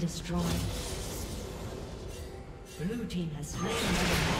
Destroyed. Blue team has slain